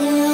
Yeah.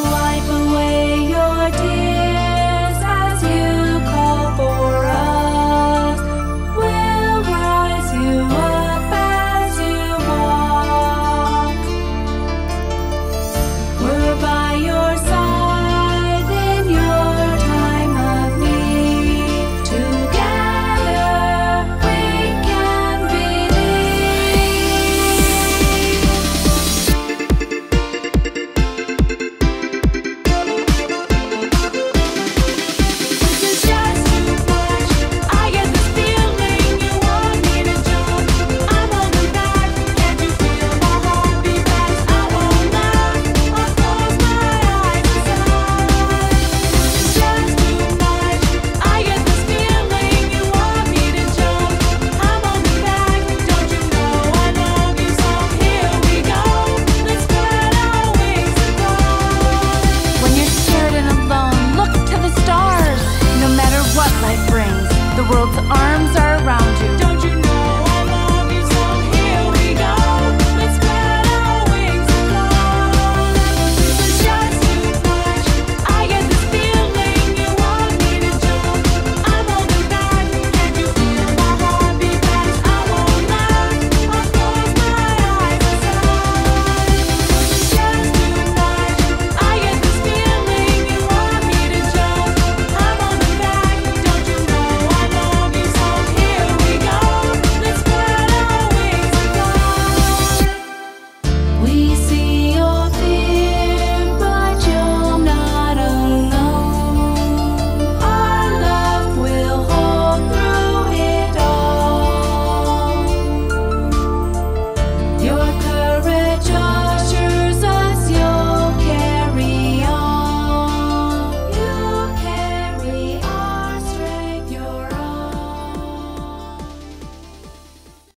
world's arms are